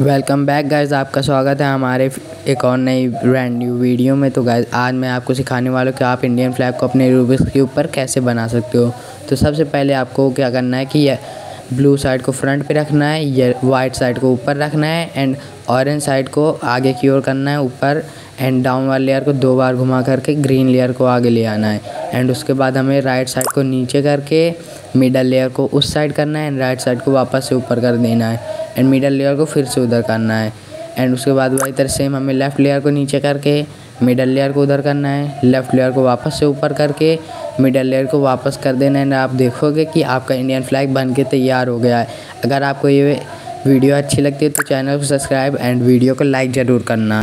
Welcome back guys आपका स्वागत है हमारे एक और नई ब्रांड न्यू वीडियो में। तो गाइज़ आज मैं आपको सिखाने वाला हूँ कि आप इंडियन फ्लैग को अपने रूबिक्स के ऊपर कैसे बना सकते हो। तो सबसे पहले आपको क्या करना है कि यह ब्लू साइड को फ्रंट पे रखना है, या वाइट साइड को ऊपर रखना है एंड ऑरेंज साइड को आगे की ओर करना है, ऊपर एंड डाउन वाले लेयर को दो बार घुमा करके ग्रीन लेयर को आगे ले आना है। एंड उसके बाद हमें राइट साइड को नीचे करके मिडल लेयर को उस साइड करना है एंड राइट साइड को वापस से ऊपर कर देना है। एंड मिडल लेयर को फिर से उधर करना है। एंड उसके बाद वही तरह सेम हमें लेफ़्ट लेयर को नीचे करके मिडल लेयर को उधर करना है। लेफ़्ट लेयर को वापस से ऊपर करके मिडल लेयर को वापस कर देना है। एंड आप देखोगे कि आपका इंडियन फ्लैग बन के तैयार हो गया है। अगर आपको ये वीडियो अच्छी लगती है तो चैनल को सब्सक्राइब एंड वीडियो को लाइक ज़रूर करना।